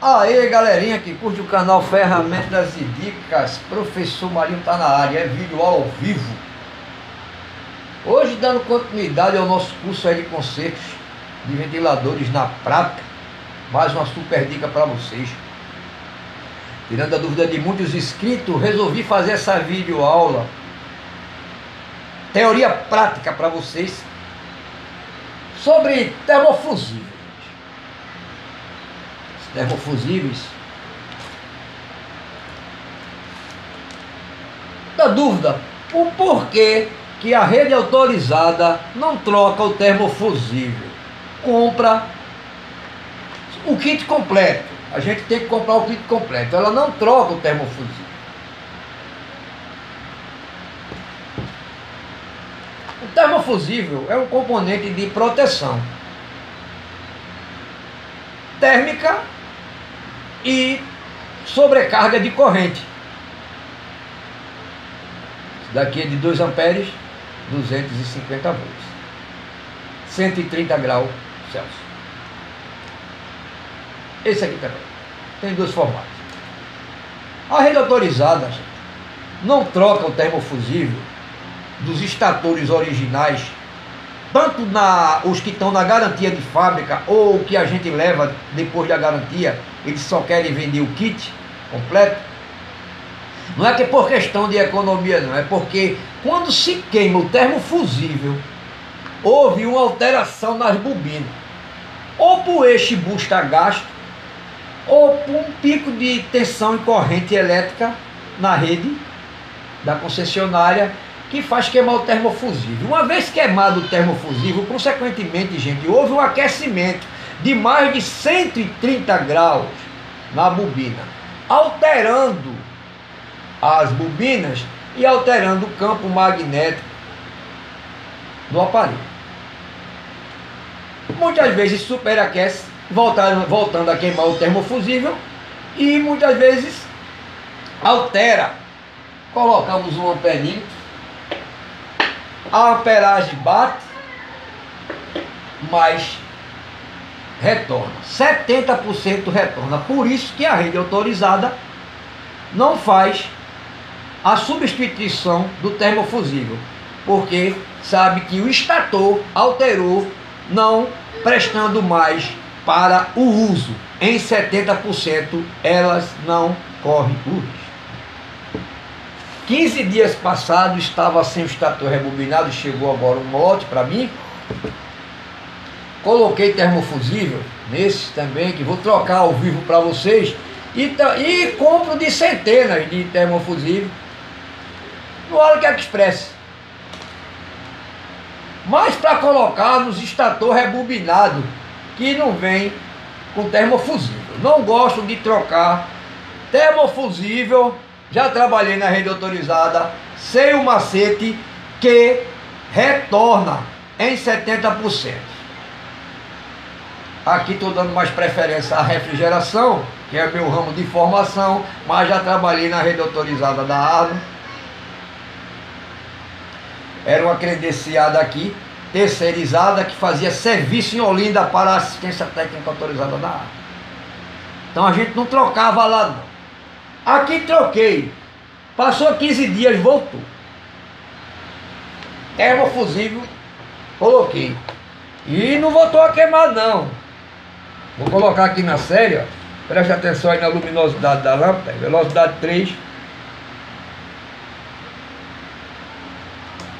Aê galerinha que curte o canal Ferramentas e Dicas, professor Marinho tá na área, é vídeo ao vivo. Hoje dando continuidade ao nosso curso aí de concertos de ventiladores na prática, mais uma super dica para vocês. Tirando a dúvida de muitos inscritos, resolvi fazer essa vídeo aula, teoria prática para vocês, sobre termofusível termofusíveis. Da dúvida, o porquê que a rede autorizada não troca o termofusível? Compra o kit completo. A gente tem que comprar o kit completo. Ela não troca o termofusível. O termofusível é um componente de proteção térmica e sobrecarga de corrente. Isso daqui é de 2 amperes, 250 volts. 130 graus Celsius. Esse aqui também. Tem dois formatos. A rede autorizada gente, não troca o termofusível dos estatores originais tanto na, os que estão na garantia de fábrica ou o que a gente leva depois da garantia, eles só querem vender o kit completo. Não é que é por questão de economia, não, é porque quando se queima o termofusível, houve uma alteração nas bobinas. Ou por eixo busta gasto, ou por um pico de tensão e corrente elétrica na rede da concessionária que faz queimar o termofusível. Uma vez queimado o termofusível, consequentemente, gente, houve um aquecimento de mais de 130 graus na bobina, alterando as bobinas e alterando o campo magnético do aparelho. Muitas vezes superaquece, voltando, voltando a queimar o termofusível, e muitas vezes altera. Colocamos um amperinho a amperagem bate, mas retorna. 70% retorna. Por isso que a rede autorizada não faz a substituição do termofusível, porque sabe que o estator alterou, não prestando mais para o uso. Em 70% elas não correm o risco. 15 dias passados estava sem o estator rebobinado, chegou agora um lote para mim. Coloquei termofusível nesse também, que vou trocar ao vivo para vocês. E, e compro de centenas de termofusível no Alic Express. Mas para colocar nos estator rebobinado, que não vem com termofusível. Não gosto de trocar termofusível já trabalhei na rede autorizada, sei o macete que retorna em 70%. Aqui estou dando mais preferência à refrigeração, que é meu ramo de formação, mas já trabalhei na rede autorizada da Arno. Era uma credenciada aqui, terceirizada, que fazia serviço em Olinda para a assistência técnica autorizada da Arno. Então a gente não trocava lá não. Aqui troquei. Passou 15 dias, voltou. Termofusível, coloquei. E não voltou a queimar não. Vou colocar aqui na série, ó. Preste atenção aí na luminosidade da lâmpada. Velocidade 3.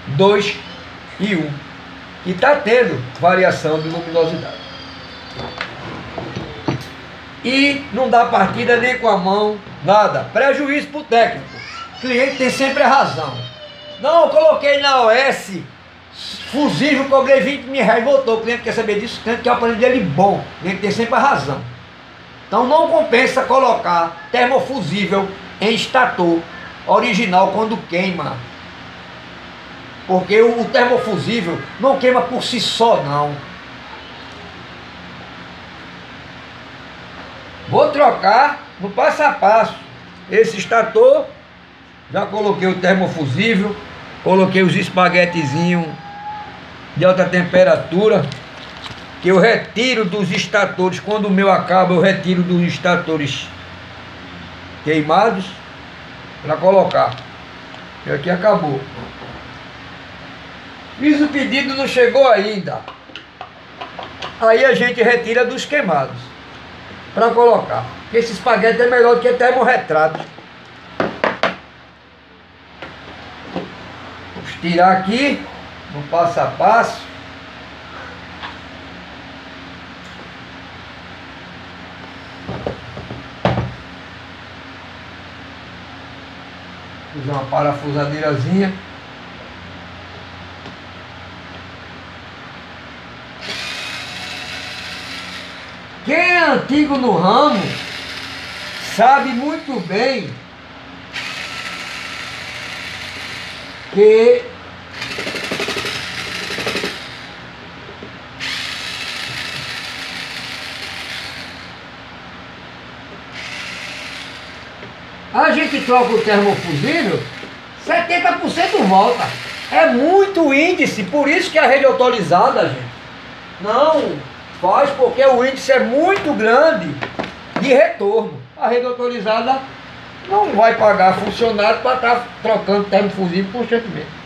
2 e 1. E está tendo variação de luminosidade. E não dá partida nem com a mão, Nada. Prejuízo para o técnico. O cliente tem sempre a razão. Não, eu coloquei na OS fusível, cobrei 20 mil reais, voltou. O cliente quer saber disso, o cliente quer o aparelho dele bom. O cliente tem sempre a razão. Então não compensa colocar termofusível em estator original quando queima. Porque o, o termofusível não queima por si só, não. Vou trocar no passo a passo. Esse estator, já coloquei o termofusível, coloquei os espaguetezinhos de alta temperatura. que eu retiro dos estatores, quando o meu acaba, eu retiro dos estatores queimados para colocar. E aqui acabou. Fiz o pedido, não chegou ainda. Aí a gente retira dos queimados para colocar. Esse espaguete é melhor do que termorretrato. Vamos tirar aqui no passo a passo. Usar uma parafusadeirazinha. Quem é antigo no ramo sabe muito bem que a gente troca o termofusível, 70% volta. É muito índice, por isso que a rede autorizada, gente, não faz porque o índice é muito grande de retorno. A rede autorizada não vai pagar funcionário para estar tá trocando termo fusível constantemente.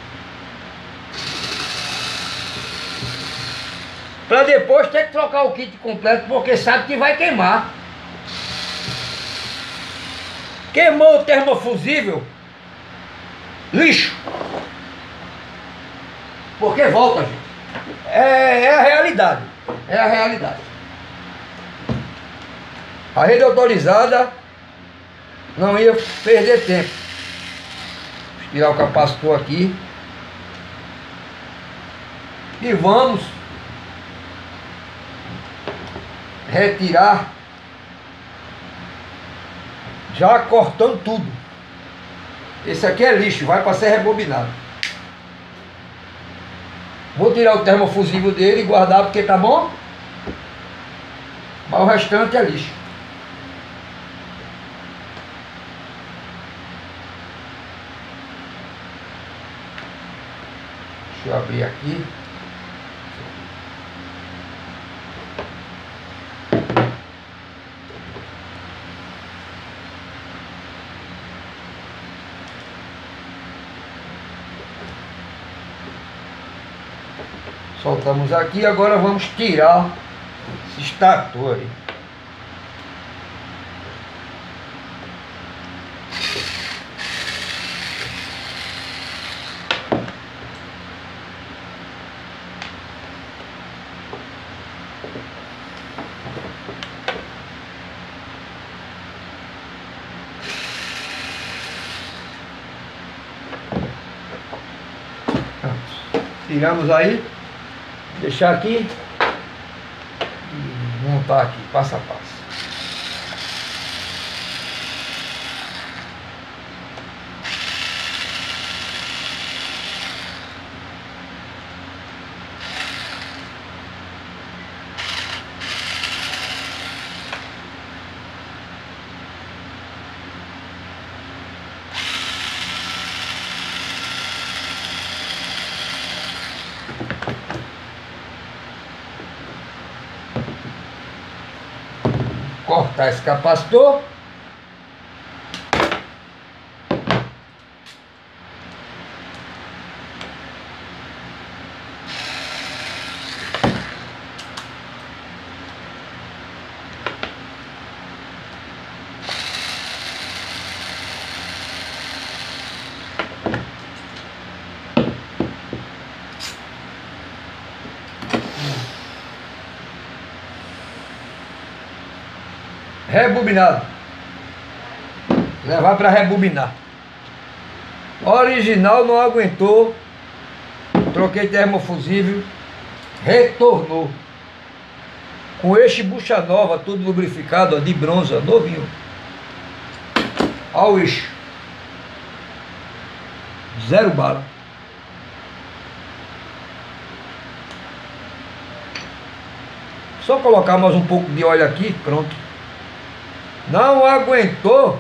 Para depois ter que trocar o kit completo porque sabe que vai queimar. Queimou o termofusível, lixo. Porque volta, gente. É, é a realidade. É a realidade. A rede autorizada não ia perder tempo. Vou tirar o capacitor aqui. E vamos retirar já cortando tudo. Esse aqui é lixo, vai para ser rebobinado. Vou tirar o termofusível dele e guardar porque tá bom. Mas o restante é lixo. Deixa eu abrir aqui. Soltamos aqui, agora vamos tirar esse estator. Tiramos aí. Deixar aqui e montar aqui, passo a passo. Cortar esse capacitor. Rebobinado. Levar para rebobinar. Original não aguentou. Troquei termofusível. Retornou. Com este bucha nova, tudo lubrificado, ó, de bronze, ó, novinho. Olha o eixo. Zero bala. Só colocar mais um pouco de óleo aqui, pronto. Não aguentou.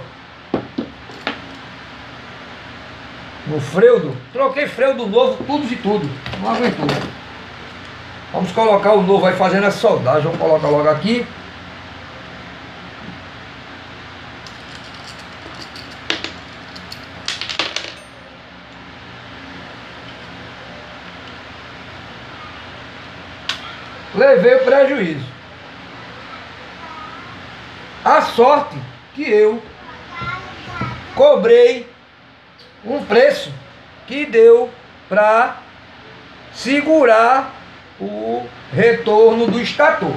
No freudo, troquei freudo novo, tudo de tudo. Não aguentou. Vamos colocar o novo, vai fazendo a soldagem. Vamos colocar logo aqui. Levei o prejuízo. A sorte que eu cobrei um preço que deu para segurar o retorno do estator.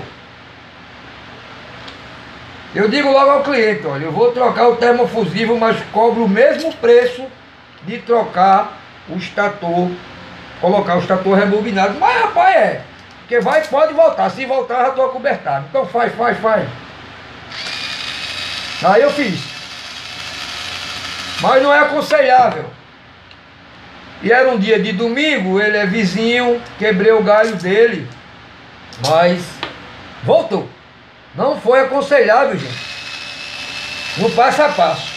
Eu digo logo ao cliente, olha, eu vou trocar o termofusível, mas cobro o mesmo preço de trocar o estator, colocar o estator rebobinado. Mas rapaz é, porque vai pode voltar, se voltar já estou acobertado. Então faz, faz, faz. Aí eu fiz. Mas não é aconselhável. E era um dia de domingo, ele é vizinho, quebrei o galho dele, mas voltou. Não foi aconselhável, gente. No passo a passo.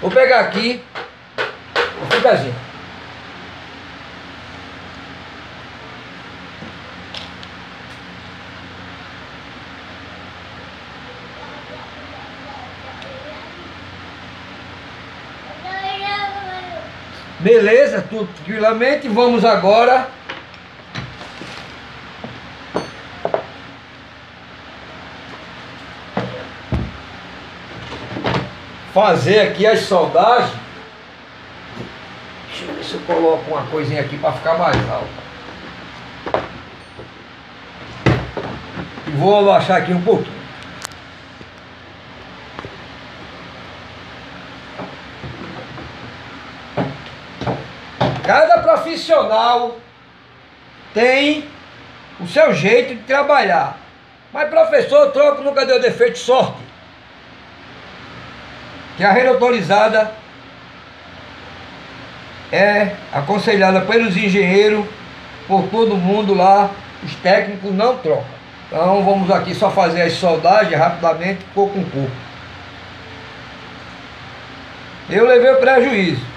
Vou pegar aqui o ficazinho. Beleza, tudo tranquilamente. Vamos agora fazer aqui as soldagens. Deixa eu ver se eu coloco uma coisinha aqui para ficar mais alto. E vou abaixar aqui um pouquinho. Cada profissional tem o seu jeito de trabalhar. Mas professor, troco nunca deu defeito de sorte. Que a rede autorizada é aconselhada pelos engenheiros, por todo mundo lá, os técnicos não trocam. Então vamos aqui só fazer as soldagens rapidamente, pouco com pouco. Eu levei o prejuízo.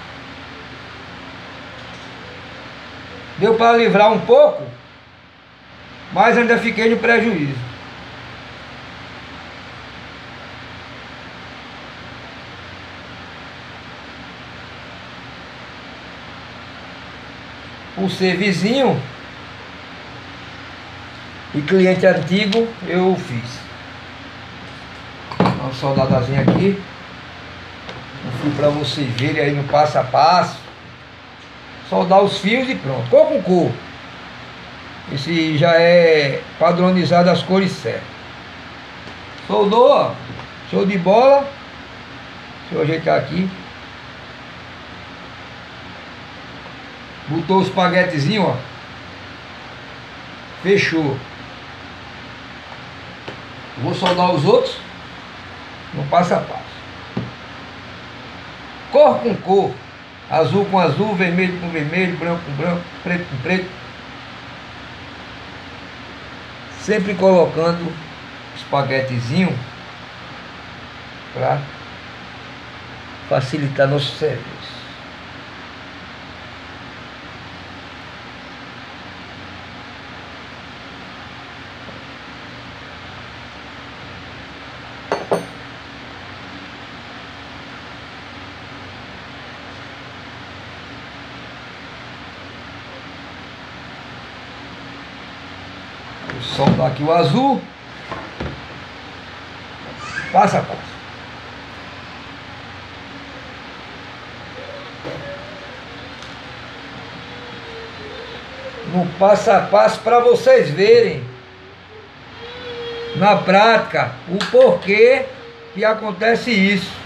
Deu para livrar um pouco, mas ainda fiquei no prejuízo. Por ser vizinho e cliente antigo, eu fiz. Uma soldadazinha aqui. Eu fui para vocês verem aí no passo a passo soldar os fios e pronto. Cor com cor. Esse já é padronizado as cores certas. Soldou, ó. Show de bola. Deixa eu ajeitar aqui. Botou os espaguetezinhos, ó. Fechou. Vou soldar os outros no passo a passo. Cor com cor. Azul com azul, vermelho com vermelho, branco com branco, preto com preto. Sempre colocando espaguetezinho para facilitar nosso serviço. Aqui o azul. Passo a passo. No passo a passo para vocês verem na prática o porquê que acontece isso.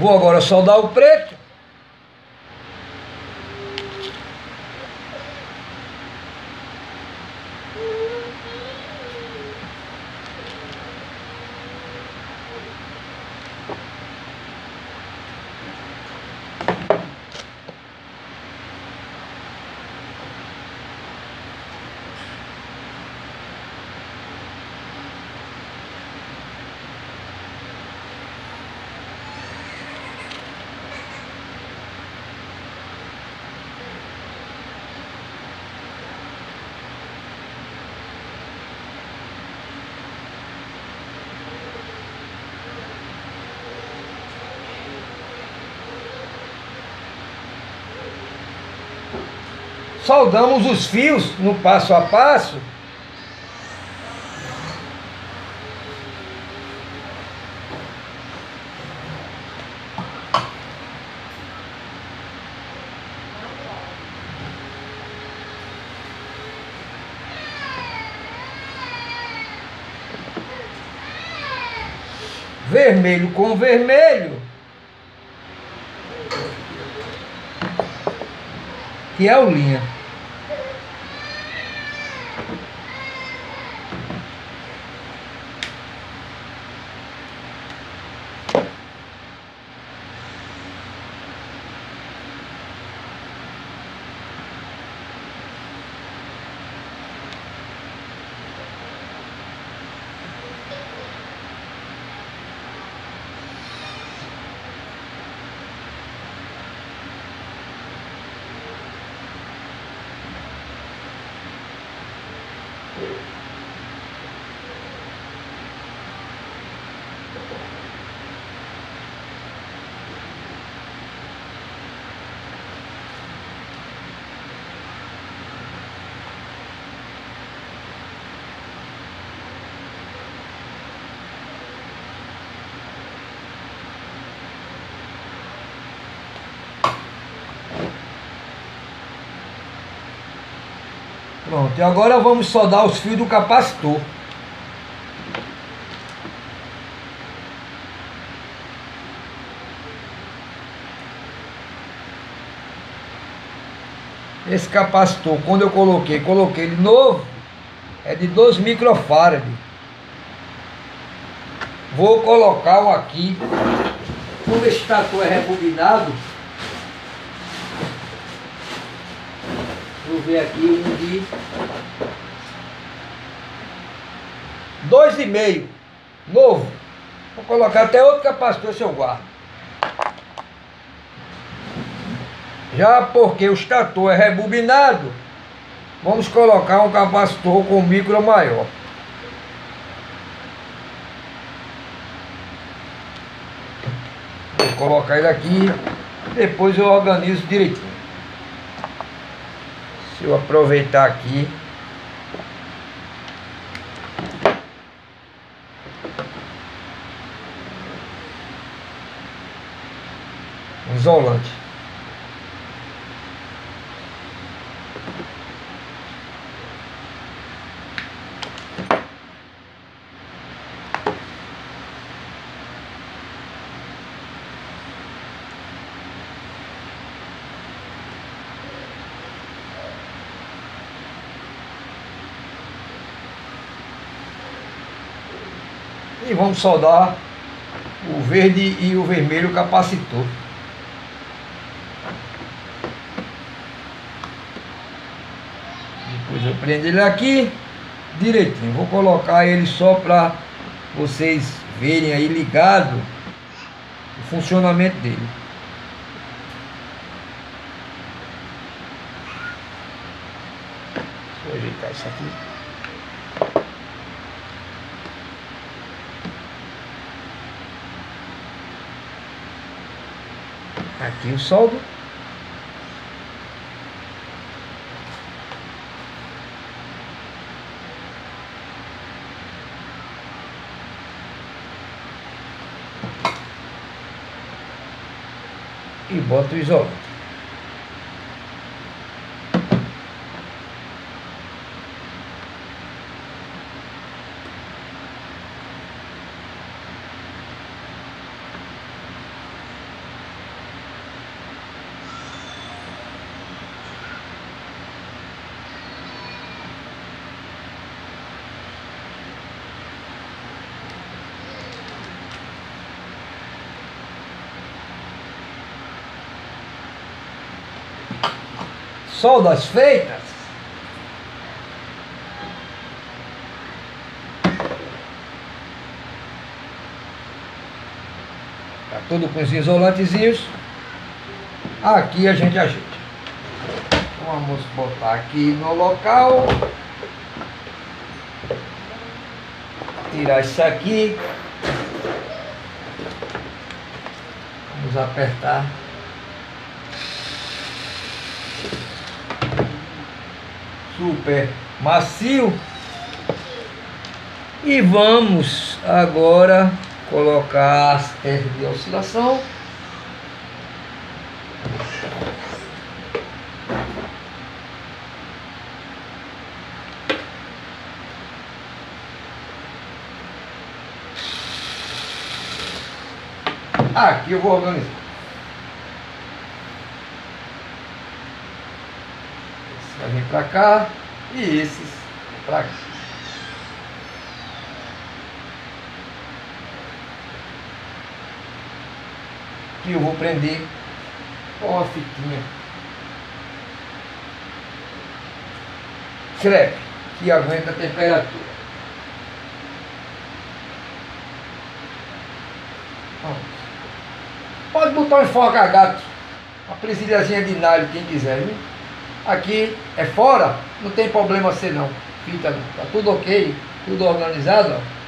Vou agora soldar o preto. Soldamos os fios no passo a passo. Vermelho com vermelho. Que é o linha. Pronto, e agora vamos soldar os fios do capacitor. Esse capacitor, quando eu coloquei, coloquei ele novo, é de 2 microfarad. Vou colocar o aqui, como esse trator é rebobinado, Vou ver aqui um de dois e meio, novo. Vou colocar até outro capacitor se eu guardo. Já porque o estator é rebobinado, vamos colocar um capacitor com micro maior. Vou colocar ele aqui, depois eu organizo direitinho. Se eu aproveitar aqui. Isolante. E vamos soldar o verde e o vermelho capacitor. Depois eu prendo ele aqui direitinho. Vou colocar ele só para vocês verem aí ligado o funcionamento dele. Eu ajeitar isso aqui. Aqui o soldo. E boto o soldas feitas. Tá tudo com os isolantezinhos. Aqui a gente ajeita. Vamos botar aqui no local. Tirar isso aqui. Vamos apertar super macio. E vamos agora colocar as terras de oscilação. Aqui eu vou organizar. Esse vai vir para cá e esses para cá. Aqui eu vou prender com uma fitinha. Crepe, que aguenta a temperatura. Pode botar um enfoca gato, uma presilhazinha de nalho, quem quiser, viu? Aqui é fora, não tem problema ser não. Fita não. Tá tudo ok, tudo organizado, ó.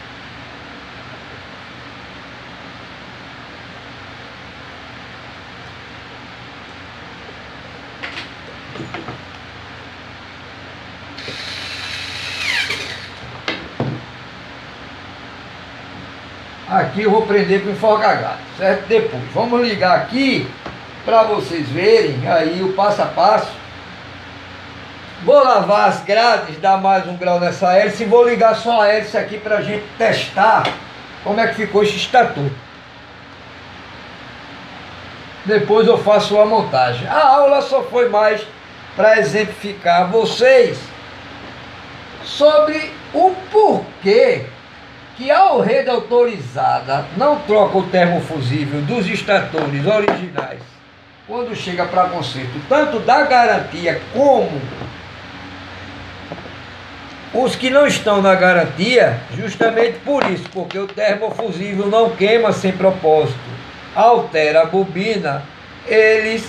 Aqui eu vou prender com enforca-gato, certo? Depois, vamos ligar aqui para vocês verem aí o passo a passo. Vou lavar as grades, dar mais um grau nessa hélice e vou ligar só a hélice aqui para a gente testar como é que ficou esse estator. Depois eu faço a montagem. A aula só foi mais para exemplificar vocês sobre o porquê que a rede autorizada não troca o termofusível dos estatores originais quando chega para conserto, tanto da garantia como os que não estão na garantia, justamente por isso, porque o termofusível não queima sem propósito, altera a bobina, eles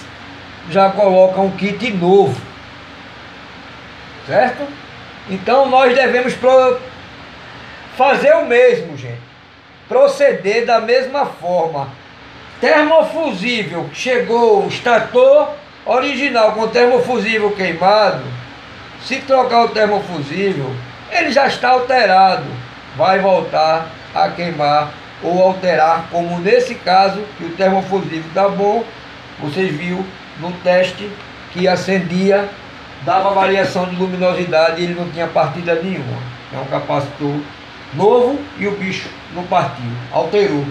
já colocam um kit novo. Certo? Então nós devemos fazer o mesmo, gente. Proceder da mesma forma. Termofusível, chegou estator original com termofusível queimado. Se trocar o termofusível, ele já está alterado. Vai voltar a queimar ou alterar, como nesse caso, que o termofusível está bom. Vocês viram no teste que acendia, dava variação de luminosidade e ele não tinha partida nenhuma. É um capacitor novo e o bicho não partiu, alterou.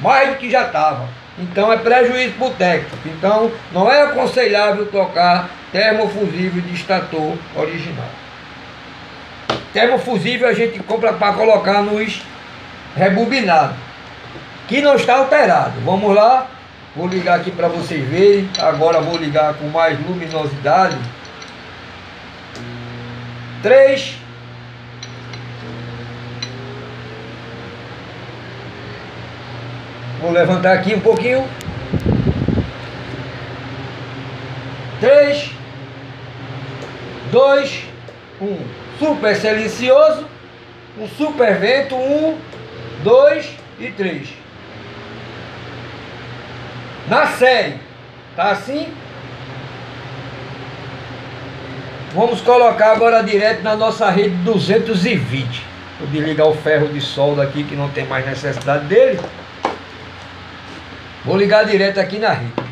Mais do que já estava. Então é prejuízo para o técnico. Então não é aconselhável tocar termofusível de estator original. Termofusível a gente compra para colocar nos rebobinados, que não está alterado. Vamos lá, vou ligar aqui para vocês verem. Agora vou ligar com mais luminosidade. 3 Vou levantar aqui um pouquinho. Três, dois, um. Super silencioso, um super vento, um, dois e três. Na série, tá assim? Vamos colocar agora direto na nossa rede 220. Vou desligar o ferro de solda aqui que não tem mais necessidade dele. Vou ligar direto aqui na rede.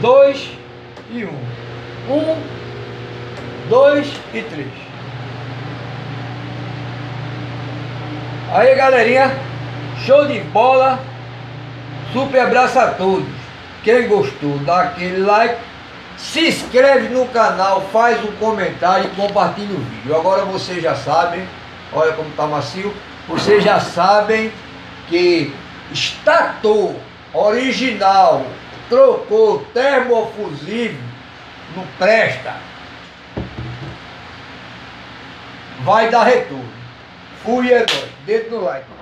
2 e 1. 1, 2 e 3. Aí, galerinha, show de bola. Super abraço a todos. Quem gostou, dá aquele like. Se inscreve no canal, faz um comentário e compartilha o vídeo. Agora vocês já sabem, olha como tá macio. Vocês já sabem que Estator original trocou termofusível, não presta. Vai dar retorno. Fui herói. Dedo no like.